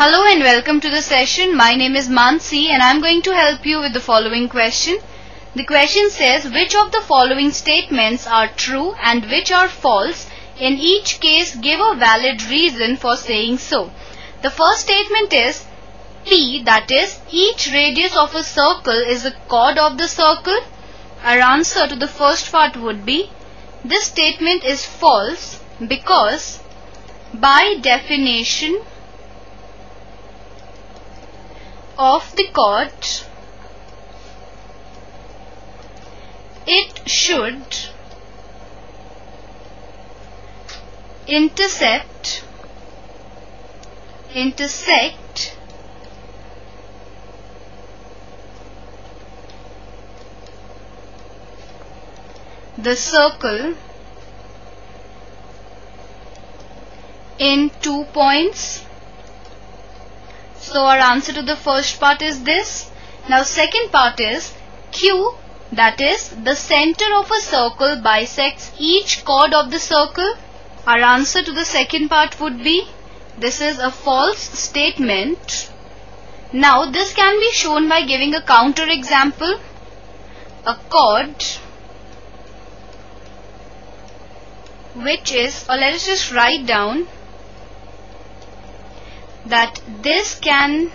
Hello and welcome to the session. My name is Mansi and I'm going to help you with the following question. The question says which of the following statements are true and which are false. In each case give a valid reason for saying so. The first statement is P that is each radius of a circle is a chord of the circle. Our answer to the first part would be this statement is false because by definition of the chord it should intercept intersect the circle in two points. So our answer to the first part is this. Now second part is Q that is the center of a circle bisects each chord of the circle. Our answer to the second part would be this is a false statement. Now this can be shown by giving a counter example. A chord which is or let us just write down that this can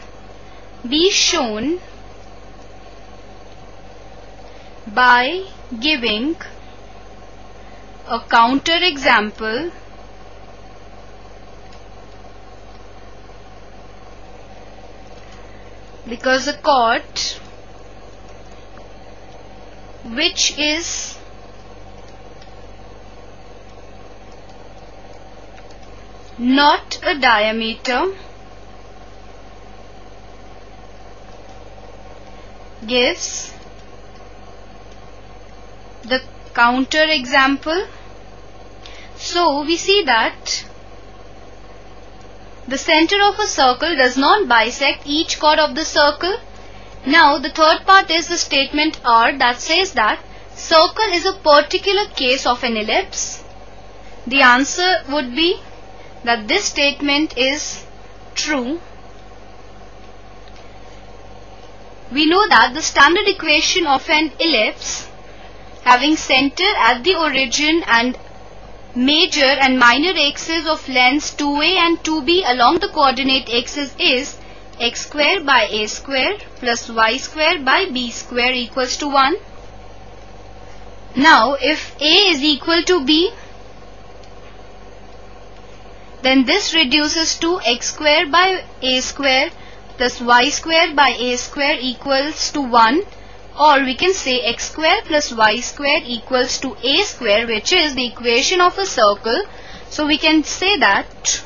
be shown by giving a counter example because a chord which is not a diameter gives the counter example. So we see that the center of a circle does not bisect each chord of the circle. Now the third part is the statement R that says that circle is a particular case of an ellipse. The answer would be that this statement is true. We know that the standard equation of an ellipse having center at the origin and major and minor axes of lengths 2a and 2b along the coordinate axis is x square by a square plus y square by b square equals to 1. Now if a is equal to b then this reduces to x square by a square plus y square by a square equals to 1 or we can say x square plus y square equals to a square which is the equation of a circle. So we can say that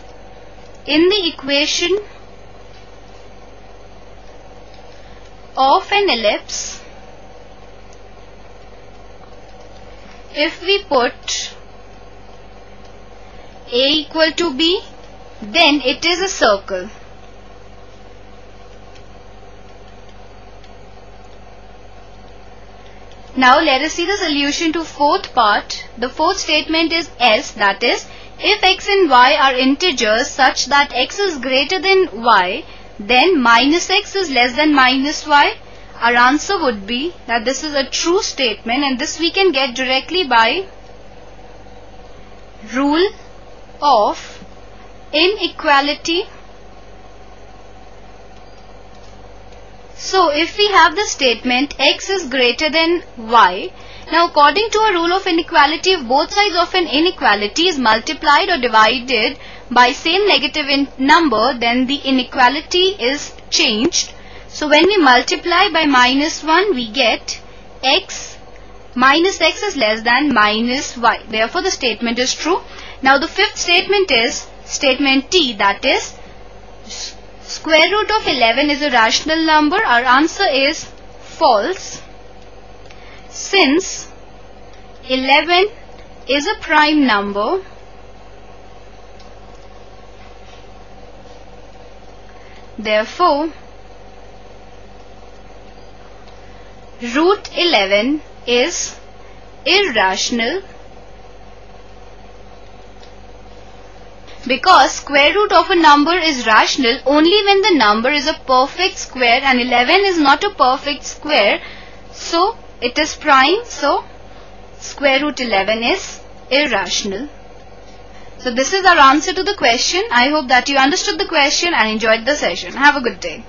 in the equation of an ellipse if we put a equal to b then it is a circle. Now let us see the solution to fourth part. The fourth statement is S that is if x and y are integers such that x is greater than y then minus x is less than minus y. Our answer would be that this is a true statement and this we can get directly by rule of inequality So if we have the statement x is greater than y, now according to a rule of inequality, if both sides of an inequality is multiplied or divided by same negative number, then the inequality is changed. So when we multiply by minus 1, we get x minus x is less than minus y. Therefore, the statement is true. Now the fifth statement is statement T that is Square root of 11 is a rational number. Our answer is false. Since 11 is a prime number, therefore root 11 is irrational Because square root of a number is rational only when the number is a perfect square and 11 is not a perfect square. So it is prime. So square root 11 is irrational. So this is our answer to the question. I hope that you understood the question and enjoyed the session. Have a good day.